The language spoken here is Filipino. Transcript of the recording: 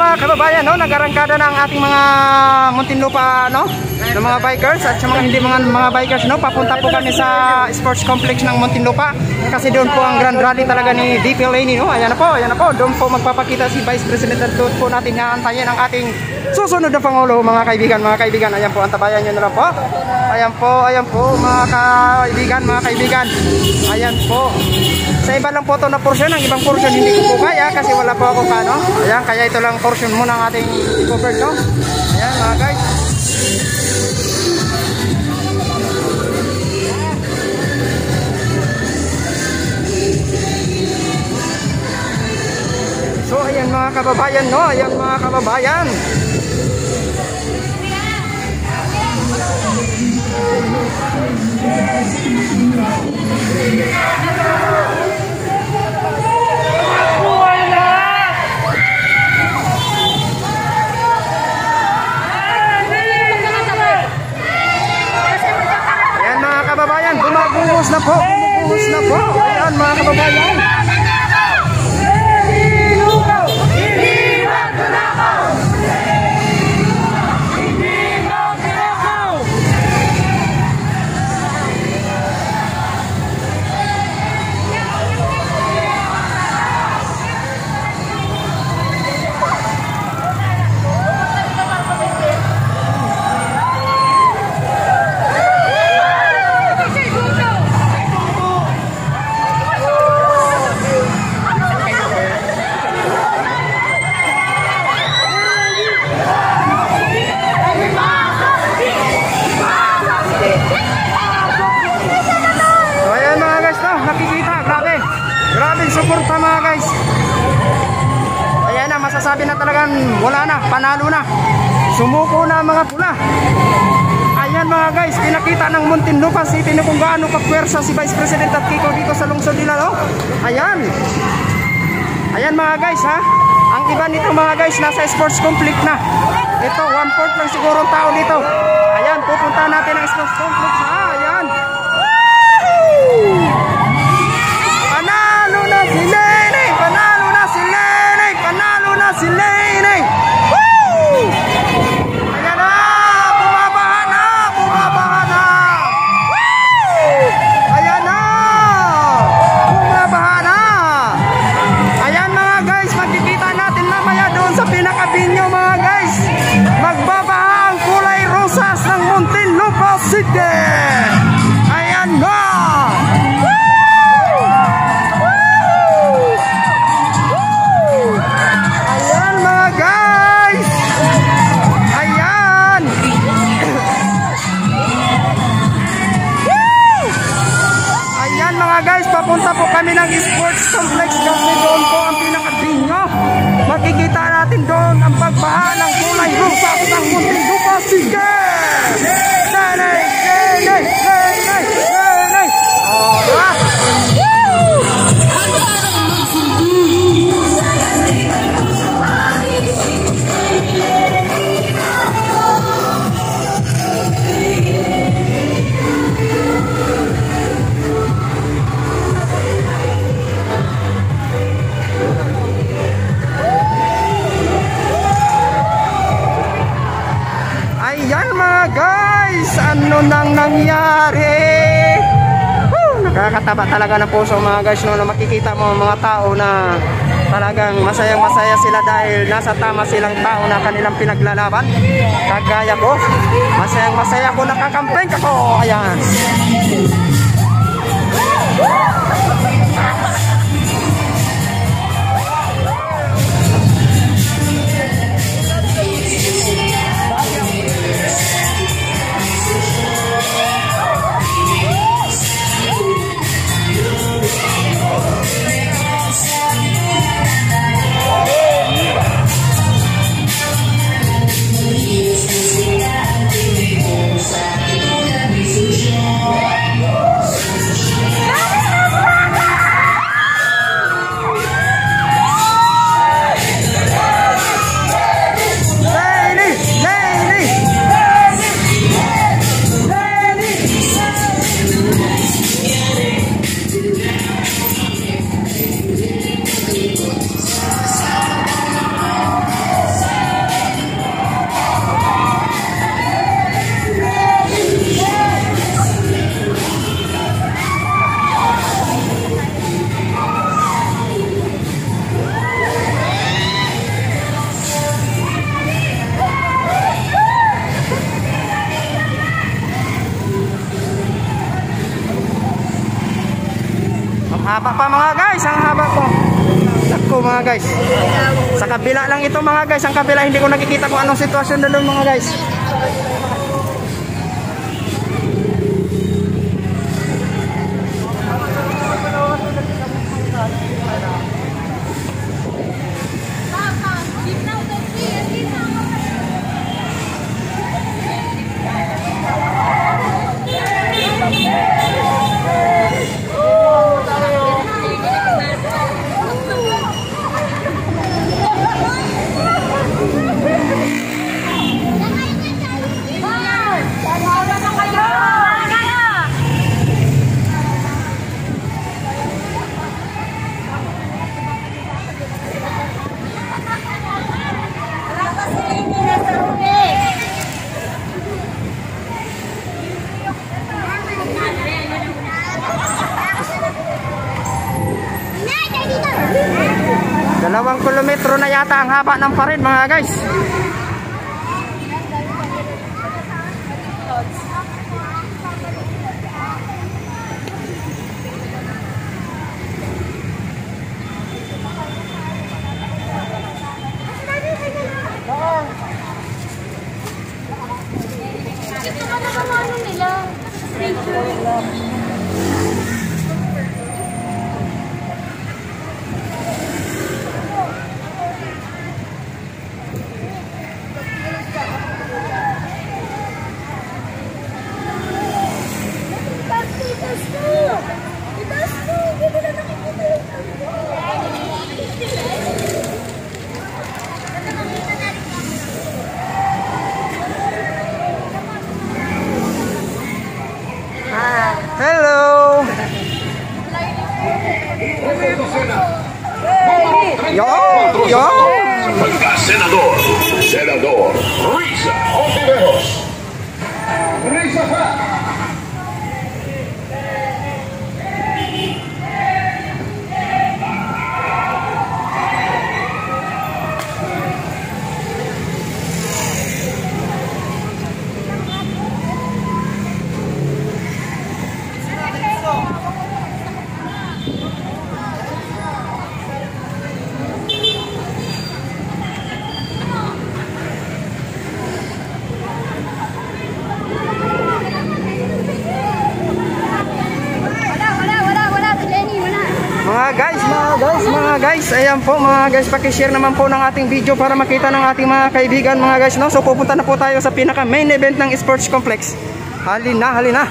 mga kababayan, no, nagarangkada na ang ating mga Muntinlupa, no, ng mga bikers at sa mga hindi mga mga bikers, no, papunta po kami sa sports complex ng Muntinlupa kasi doon po ang grand rally talaga ni DP Laney, no. Ayan na po, ayan na po. Doon po magpapakita si Vice President at doon po natin aantayin ang ating susunod na pangulo, mga kaibigan, mga kaibigan. Ayan po, antabayan niyo na lang po. Ayan po, ayan po, mga kaibigan, mga kaibigan. Ayan po. Sa iba lang po ito na portion, ang ibang portion hindi ko po kaya kasi wala po ako kano. Ayan, kaya ito lang portion muna ng ating cover, no? Ayan, mga guys. Ayan mga kababayan, no? Ayan mga kababayan. Ayan mga kababayan, bumabungos na po. Masasabi na talagang wala na, panalo na. Sumuko na mga pula. Ayan mga guys, pinakita ng Muntinlupa City na kung gaano kakwersa si Vice President at Kiko dito sa lungsod nila, no? Ayan. Ayan mga guys, ha? Ang iba nito mga guys, nasa sports complex na. Ito, one fourth lang siguro tao dito. Ayan, pupunta natin ang sports complex, ha? Ayan. Papunta po kami ng sports complex kasi doon po ang pinakabinyo. Makikita natin doon ang pagbaha ng kulay rosas ng Muntinlupa City! Nanay! Nakakataba talaga ng puso mga guys no, na makikita mo mga tao na talagang masayang masaya sila dahil nasa tama silang tao na kanilang pinaglalaban. Kagaya ko, masayang masaya ko nakakampeng ako. Ayan. Haba pa mga guys, ang haba po. Naku mga guys. Sa kabila lang ito mga guys, ang kabila hindi ko nakikita kung anong sitwasyon doon mga guys. Kilometro na yata ang haba ng parin mga guys. Nila? Itaas Hello! Yo! Yo! Senador, senador, Risa Ontiveros. Risa pa. Guys, ayan po mga guys, paki-share naman po ng ating video para makita ng ating mga kaibigan mga guys, no? So pupunta na po tayo sa pinaka main event ng Sports Complex. Halina, halina.